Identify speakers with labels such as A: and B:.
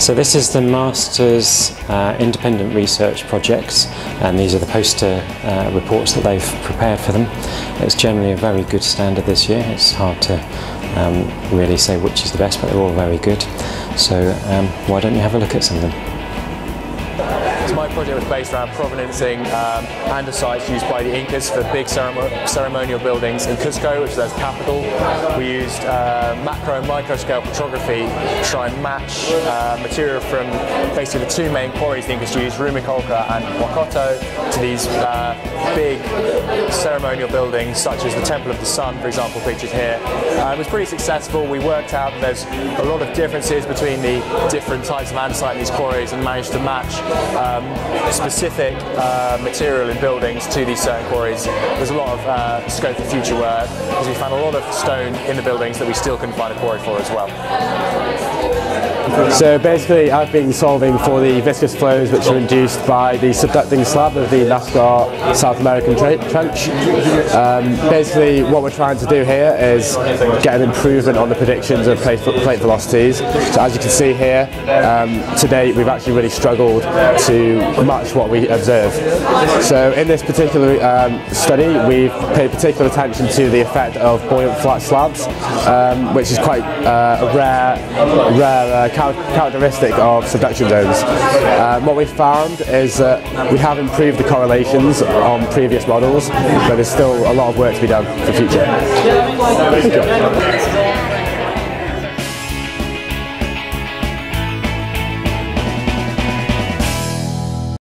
A: So this is the Masters uh, Independent Research Projects and these are the poster uh, reports that they've prepared for them. It's generally a very good standard this year. It's hard to um, really say which is the best but they're all very good. So um, why don't you have a look at some of them?
B: Project was based around provenancing um, andesites used by the Incas for big ceremonial buildings in Cusco, which is their capital. We used uh, macro and micro scale petrography to try and match uh, material from basically the two main quarries the Incas used, Rumicolca and Huacoto, to these uh, big ceremonial buildings such as the Temple of the Sun, for example, pictured here. Uh, it was pretty successful. We worked out there's a lot of differences between the different types of andesite in these quarries and managed to match um, specific uh, material in buildings to these certain quarries. There's a lot of uh, scope for future work because we found a lot of stone in the buildings that we still couldn't find a quarry for as well.
C: So basically I've been solving for the viscous flows which are induced by the subducting slab of the Nazca South American trench. Um, basically what we're trying to do here is get an improvement on the predictions of plate, plate velocities. So as you can see here, um, to date we've actually really struggled to match what we observe. So in this particular um, study we've paid particular attention to the effect of buoyant flat slabs, um, which is quite uh, a rare, rare uh, characteristic of subduction zones. Um, what we found is that we have improved the correlations on previous models, but there's still a lot of work to be done for future.